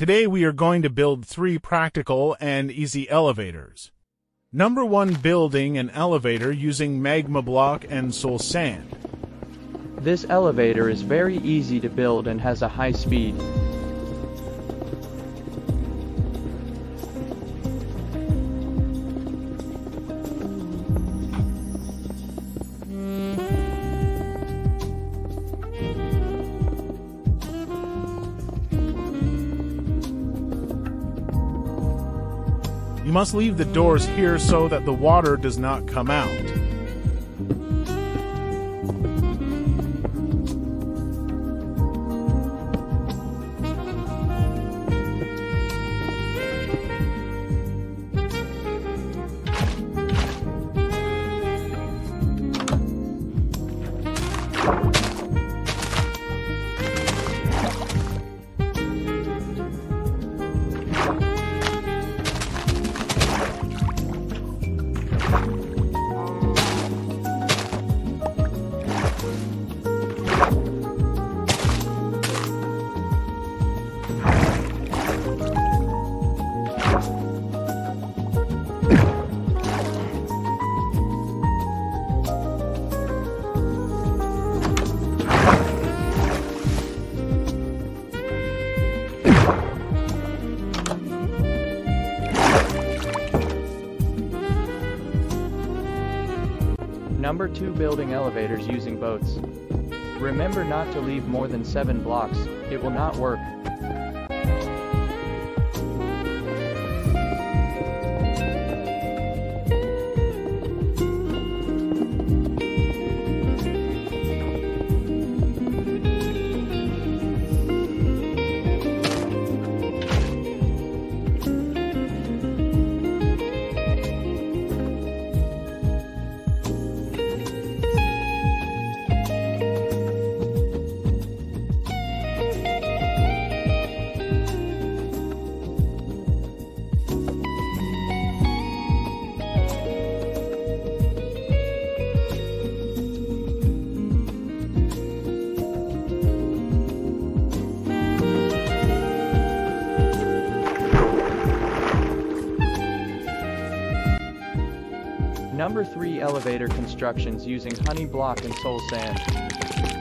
Today we are going to build three practical and easy elevators. Number one, building an elevator using magma block and soul sand. This elevator is very easy to build and has a high speed. You must leave the doors here so that the water does not come out. Bye. Number 2 Building elevators using boats. Remember not to leave more than 7 blocks, it will not work. Number 3 Elevator constructions using honey block and soul sand.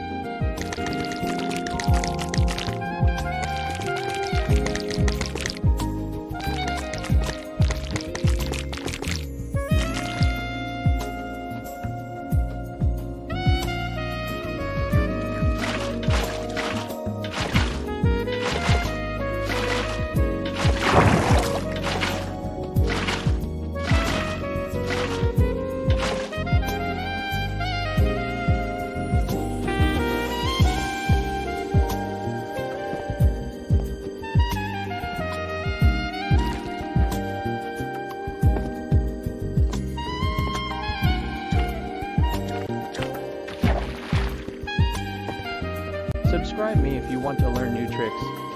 Subscribe me if you want to learn new tricks.